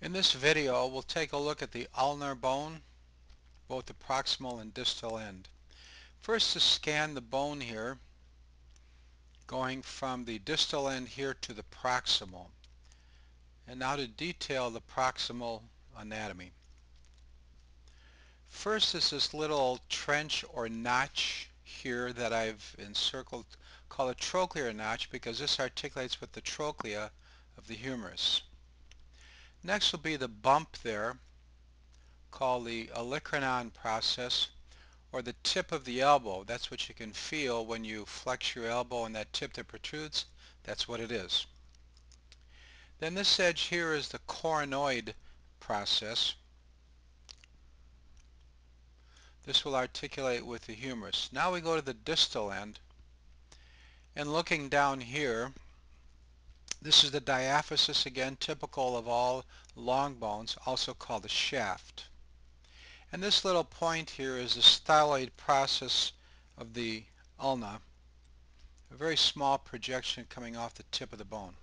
In this video we'll take a look at the ulnar bone, both the proximal and distal end. First to scan the bone here, going from the distal end here to the proximal. And now to detail the proximal anatomy. First is this little trench or notch here that I've encircled called a trochlear notch because this articulates with the trochlea of the humerus. Next will be the bump there called the olecranon process or the tip of the elbow. That's what you can feel when you flex your elbow and that tip that protrudes. That's what it is. Then this edge here is the coronoid process. This will articulate with the humerus. Now we go to the distal end and looking down here this is the diaphysis again, typical of all long bones, also called the shaft. And this little point here is the styloid process of the ulna, a very small projection coming off the tip of the bone.